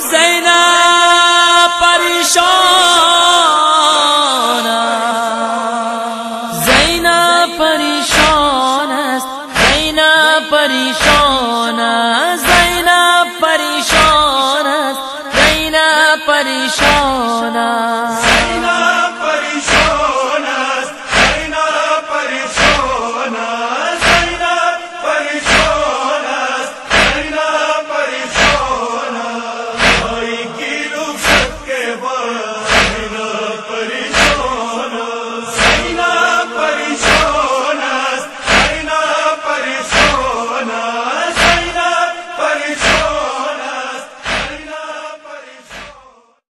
زینا پریشان زینا پریشان زینا پریشان زینا پریشان زینا پریشان زینا پریشان زینا پریشان